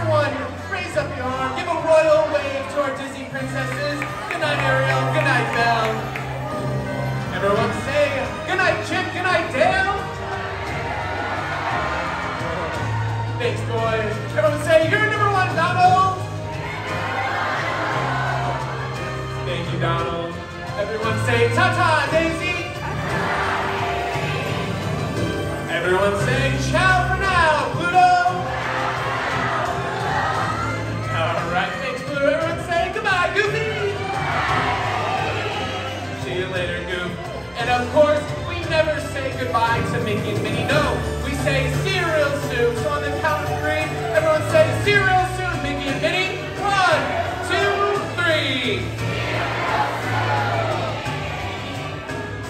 Everyone, raise up your arm. Give a royal wave to our Disney princesses. Good night, Ariel. Good night, Belle. Everyone say, good night, Chip. Good night, Dale. Thanks, boys. Everyone say, you're number one, Donald. Thank you, Donald. Everyone say, ta-ta, Daisy. Everyone say, And of course, we never say goodbye to Mickey and Minnie. No, we say see you real soon. So on the count of three, everyone say see you real soon, Mickey and Minnie. One, two, three.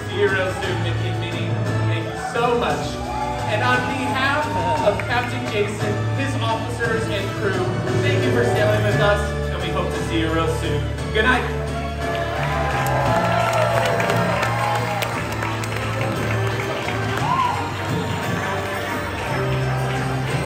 See you real soon, Mickey and Minnie. Thank you so much. And on behalf of Captain Jason, his officers and crew, thank you for sailing with us, and we hope to see you real soon. Good night.